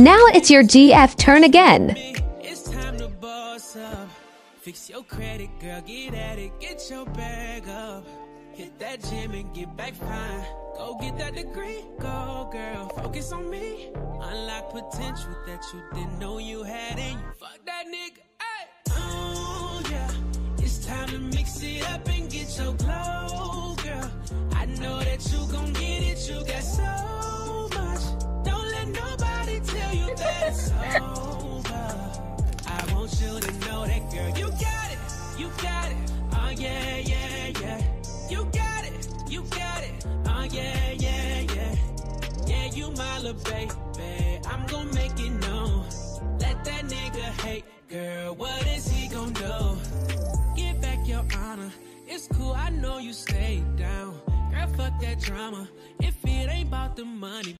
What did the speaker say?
Now it's your GF turn again. It's time to boss up. Fix your credit, girl. Get at it. Get your bag up. Hit that gym and get back fine. Go get that degree. Go, girl. Focus on me. Unlock potential that you didn't know you had in you. Fuck that nigga. Ay. Oh, yeah. It's time to mix it up and get your I want you to know that, girl. You got it. You got it. Oh, yeah, yeah, yeah. You got it. You got it. Oh, yeah, yeah, yeah. Yeah, you my little baby. I'm gon' make it known. Let that nigga hate, girl. What is he gon' do? Get back your honor. It's cool, I know you stayed down. Girl, fuck that drama. If it ain't about the money.